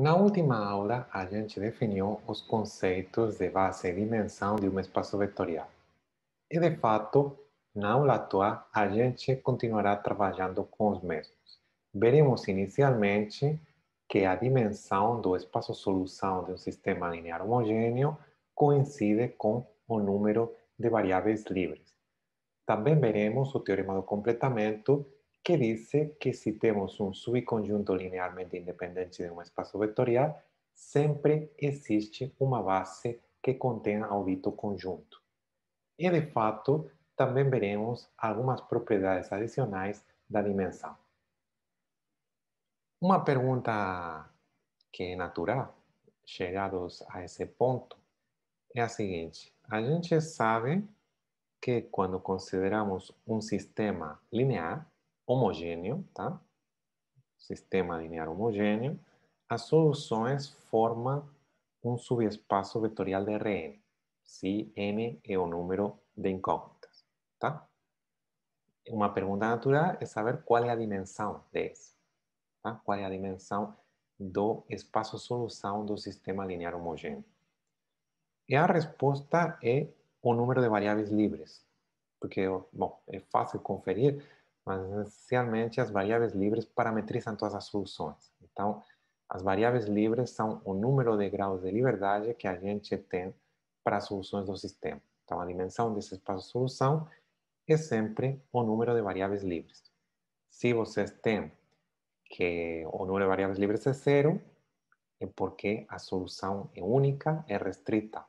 Na última aula, a gente definiu os conceitos de base e dimensão de um espaço vetorial. E, de fato, na aula atual, a gente continuará trabalhando com os mesmos. Veremos inicialmente que a dimensão do espaço-solução de um sistema linear homogêneo coincide com o número de variáveis livres. Também veremos o teorema do completamento que dice que si temos um subconjunto linearmente independente de um espaço vetorial, sempre existe uma base que contenha o dito conjunto. E, de fato, também veremos algumas propriedades adicionais da dimensão. Uma pergunta que é natural, chegados a esse ponto, é a seguinte: a gente sabe que quando consideramos um sistema linear, homogêneo, tá? Sistema linear homogêneo, as soluções formam um subespaço vetorial de Rn, se n é o número de incógnitas, tá? Uma pergunta natural é saber qual é a dimensão desse, tá? Qual é a dimensão do espaço-solução do sistema linear homogêneo. E a resposta é o número de variáveis livres, porque, bom, é fácil conferir, mas essencialmente as variáveis livres parametrizam todas as soluções. Então, as variáveis livres são o número de graus de liberdade que a gente tem para as soluções do sistema. Então, a dimensão desse espaço-solução é sempre o número de variáveis livres. Se vocês têm que o número de variáveis livres é zero, é porque a solução é única, é restrita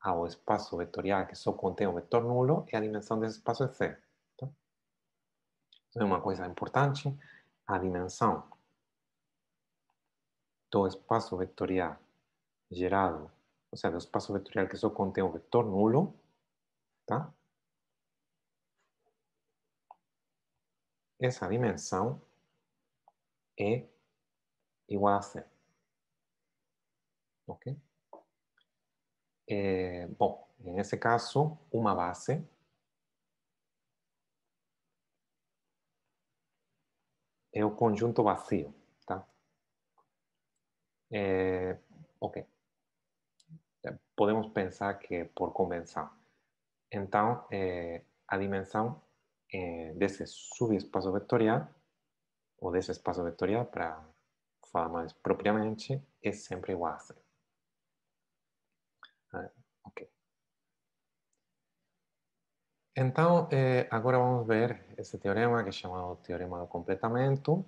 ao espaço vetorial que só contém o vetor nulo e a dimensão desse espaço é zero. É uma coisa importante, a dimensão do espaço vetorial gerado, ou seja, do espaço vetorial que só contém o vetor nulo, tá? Essa dimensão é igual a zero. Ok? É, bom, nesse caso, uma base é o conjunto vazio, tá? É, ok. Podemos pensar que é por convenção. Então, é, a dimensão é, desse subespaço vetorial, ou desse espaço vetorial, para falar mais propriamente, é sempre igual a zero. Ah, ok. Então, eh, agora vamos ver esse teorema que é chamado teorema do completamento.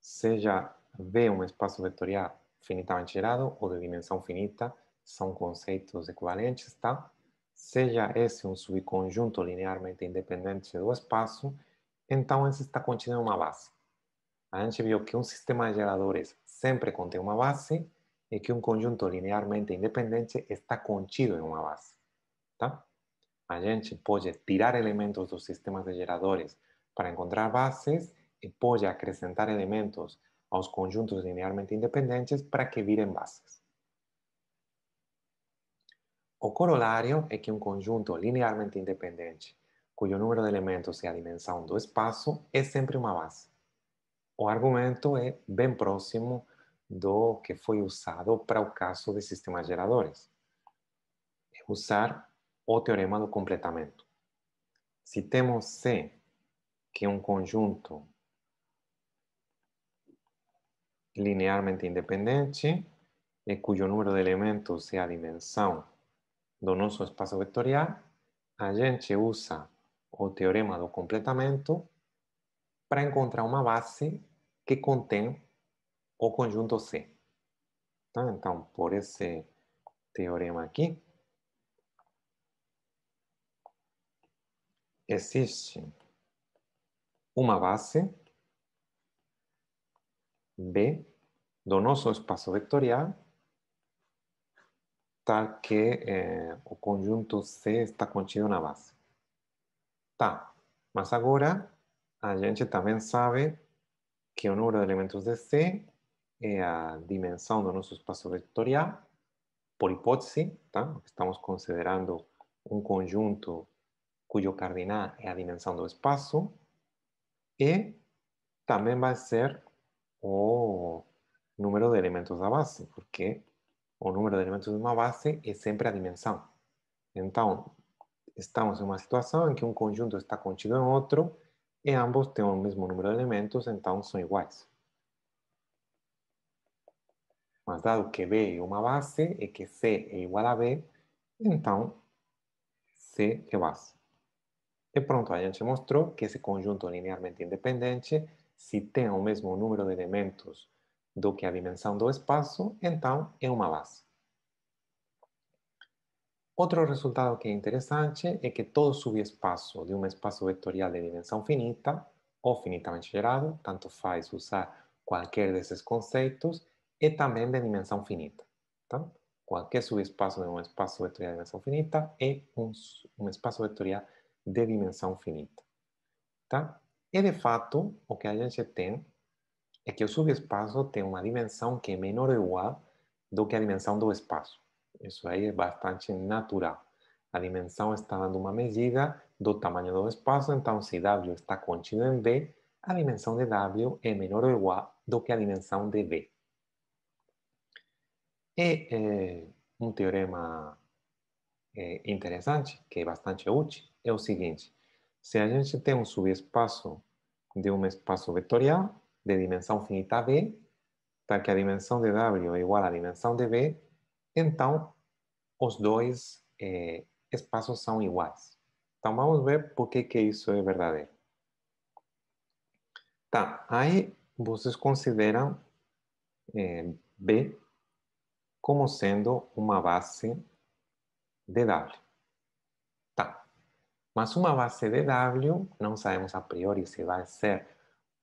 Seja V um espaço vetorial finitamente gerado ou de dimensão finita, são conceitos equivalentes, tá? Seja esse um subconjunto linearmente independente do espaço, então esse está contido em uma base. A gente viu que um sistema de geradores sempre contém uma base e que um conjunto linearmente independente está contido em uma base, tá? A gente pode tirar elementos dos sistemas de geradores para encontrar bases e pode acrescentar elementos aos conjuntos linearmente independentes para que virem bases. O corolário é que um conjunto linearmente independente, cujo número de elementos é a dimensão do espaço, é sempre uma base. O argumento é bem próximo do que foi usado para o caso de sistemas geradores. É usar o teorema do completamento. Se temos C, que é um conjunto linearmente independente e cujo número de elementos é a dimensão do nosso espaço vetorial, a gente usa o teorema do completamento para encontrar uma base que contém o conjunto C. Tá? Então, por esse teorema aqui, existe uma base B do nosso espaço vetorial tal que eh, o conjunto C está contido na base. Tá, mas agora a gente também sabe que o número de elementos de C é a dimensão do nosso espaço vetorial, por hipótese, tá? Estamos considerando um conjunto cuyo cardinal é a dimensão do espaço, e também vai ser o número de elementos da base, porque o número de elementos de uma base é sempre a dimensão. Então, estamos em uma situação em que um conjunto está contido em outro e ambos têm o mesmo número de elementos, então são iguais. Mas dado que B é uma base e que C é igual a B, então C é base. E pronto, a gente mostrou que esse conjunto linearmente independente, se tem o mesmo número de elementos do que a dimensão do espaço, então é uma base. Outro resultado que é interessante é que todo subespaço de um espaço vetorial de dimensão finita, ou finitamente gerado, tanto faz usar qualquer desses conceitos, é também de dimensão finita. Tá? Qualquer subespaço de um espaço vetorial de dimensão finita é um, um espaço vetorial de dimensão finita. Tá? E, de fato, o que a gente tem é que o subespaço tem uma dimensão que é menor ou igual do que a dimensão do espaço. Isso aí é bastante natural. A dimensão está dando uma medida do tamanho do espaço, então se W está contido em V, a dimensão de W é menor ou igual do que a dimensão de V. E é, um teorema é, interessante, que é bastante útil, é o seguinte. Se a gente tem um subespaço de um espaço vetorial de dimensão finita V, para que a dimensão de W é igual à dimensão de V, então os dois é, espaços são iguais. Então vamos ver por que, que isso é verdadeiro. Tá, aí vocês consideram é, B como sendo uma base de W. Mas uma base de W, não sabemos a priori se vai ser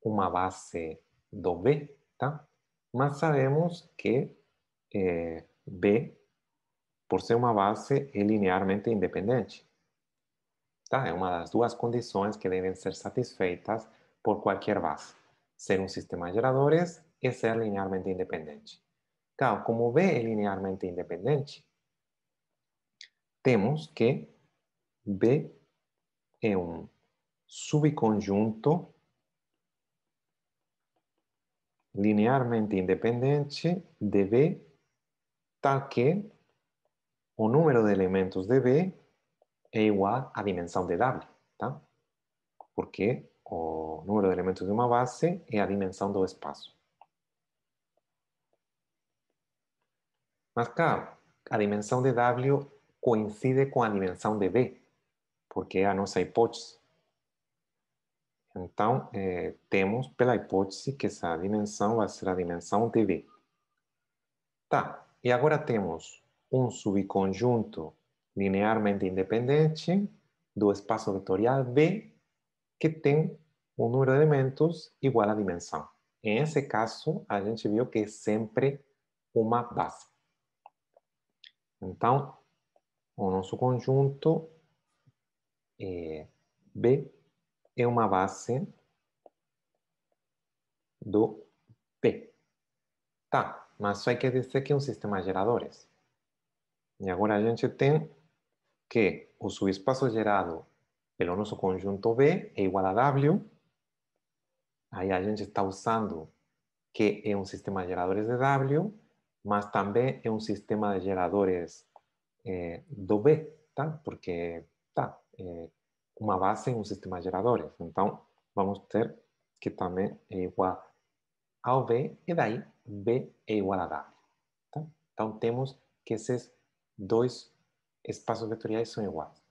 uma base do B, tá? Mas sabemos que é, B por ser uma base, é linearmente independente. Tá? É uma das duas condições que devem ser satisfeitas por qualquer base. Ser um sistema de geradores e ser linearmente independente. Claro, como B é linearmente independente, temos que B é um subconjunto linearmente independente de B tal que o número de elementos de B é igual à dimensão de W? Porque o número de elementos de uma base é a dimensão do espaço. Mas, a dimensão de W coincide com a dimensão de B, porque é a nossa hipótese. Então, eh, temos pela hipótese que essa dimensão vai ser a dimensão de B. Tá, e agora temos um subconjunto linearmente independente do espaço vetorial B que tem um número de elementos igual à dimensão. Em esse caso, a gente viu que é sempre uma base. Então, o nosso conjunto é B é uma base do P. Tá, mas isso quer dizer que é um sistema de geradores. E agora a gente tem que o subespaço gerado pelo nosso conjunto B é igual a W. Aí a gente está usando que é um sistema de geradores de W, mas também é um sistema de geradores é, do B, tá? Porque tá, é uma base em um sistema de geradores. Então, vamos ter que também é igual ao B, e daí B é igual a W. Tá? Então, temos que esses dois espaços vetoriais são iguais.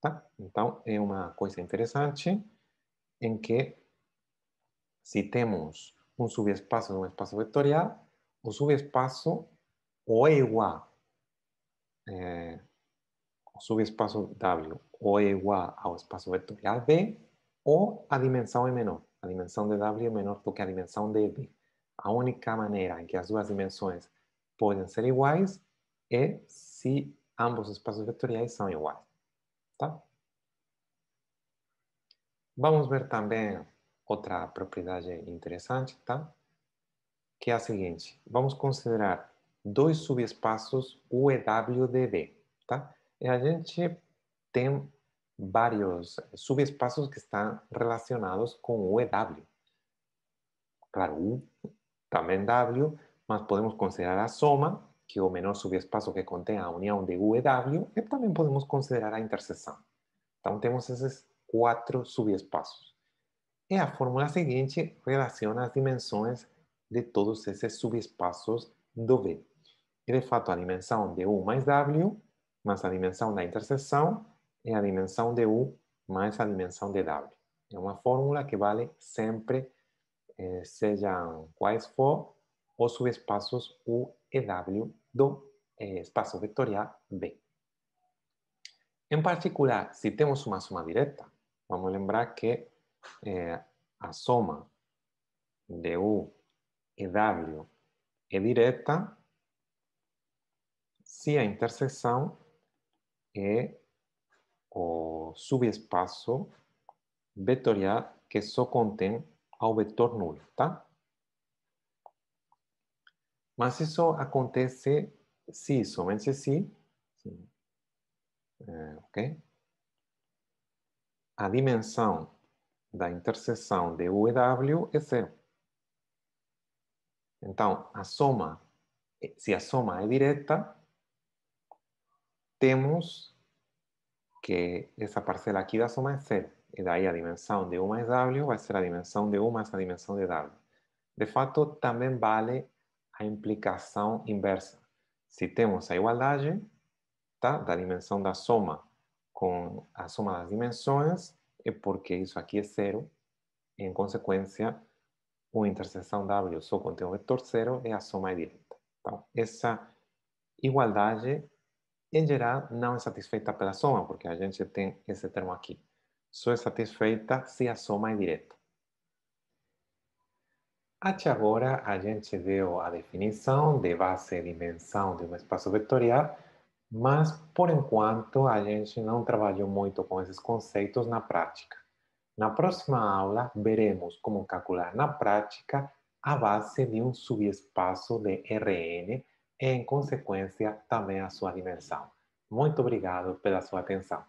Tá? Então, é uma coisa interessante em que se temos um subespaço de um espaço vetorial, o subespaço ou é igual, é, subespaço W ou é igual ao espaço vetorial B, ou a dimensão é menor. A dimensão de W é menor do que a dimensão de B. A única maneira em que as duas dimensões podem ser iguais é se ambos os espaços vetoriais são iguais. Tá? Vamos ver também outra propriedade interessante, tá? que é a seguinte. Vamos considerar dois subespaços U e W de V. Tá? A gente tem vários subespaços que estão relacionados com U e W. Claro, U, também W, mas podemos considerar a soma, que é o menor subespaço que contém a união de U e W, e também podemos considerar a interseção. Então, temos esses quatro subespaços. E a fórmula seguinte relaciona as dimensões de todos esses subespaços do V. E, de fato, a dimensão de U mais W, mais a dimensão da interseção, é a dimensão de U mais a dimensão de W. É uma fórmula que vale sempre, eh, sejam quais for, os subespaços U e W do eh, espaço vetorial B. Em particular, se temos uma soma direta, vamos lembrar que eh, a soma de U e W é direta se a interseção é o subespaço vetorial que só contém ao vetor nulo, tá? Mas isso acontece se, somente se, é, ok? A dimensão da interseção de U e W é zero. Então, a soma, se a soma é direta, temos que essa parcela aqui da soma é zero. E daí a dimensão de U mais W vai ser a dimensão de U mais a dimensão de W. De fato, também vale a implicação inversa. Se temos a igualdade tá, da dimensão da soma com a soma das dimensões, é porque isso aqui é zero. E, em consequência, uma interseção W só contém um vetor zero e a soma é direta. Então, essa igualdade em geral, não é satisfeita pela soma, porque a gente tem esse termo aqui. Só é satisfeita se a soma é direta. Até agora, a gente deu a definição de base e dimensão de um espaço vetorial, mas, por enquanto, a gente não trabalhou muito com esses conceitos na prática. Na próxima aula, veremos como calcular na prática a base de um subespaço de Rn e, em consequência, também a sua dimensão. Muito obrigado pela sua atenção.